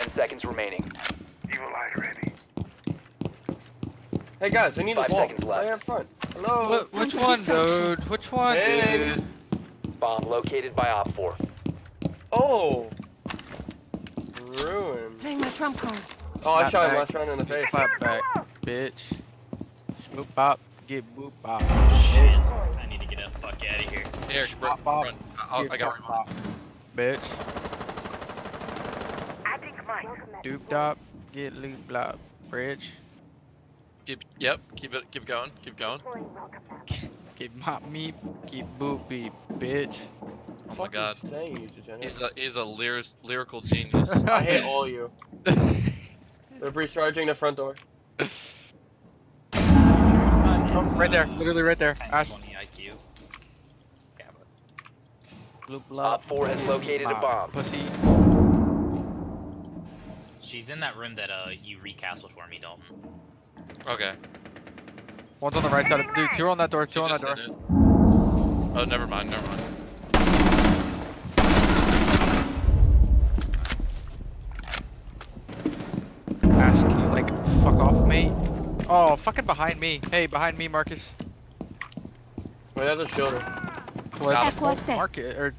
Ten seconds remaining. Evil eye ready. Hey guys, we need Five this wall. seconds left. Right up front. Hello. Wh- which one, dude? Which one, Hey. dude? Bomb located by Op 4. Oh. Ruin. Playing my trump card. Oh, I shot him. I back. shot him in the face. Clap back, bitch. Swoop bop, get boop bop. Shit. I need to get the fuck out of here. Eric, run, Bop, bop. I'll, get I got bop, bop. Bitch. Doop dop, get loop blop. Bridge. Keep, yep, keep it, keep going, keep going. Keep mop me, keep boop beep, bitch. Oh my god. Saying you degenerate. He's a, he's a lyric, lyrical genius. I hate all you. They're recharging the front door. Oh, right there, literally right there. Ash, 20 IQ. Loop Op 4 has located a bomb. Pussy. She's in that room that uh you recastled for me, Dalton. Okay. One's on the right side. Of, the dude, two on that door. Two you on that door. it. Oh, never mind, never mind. Ash, can you like fuck off me? Oh, fucking behind me. Hey, behind me, Marcus. Wait, that's a shoulder. Well, Got it's him. Or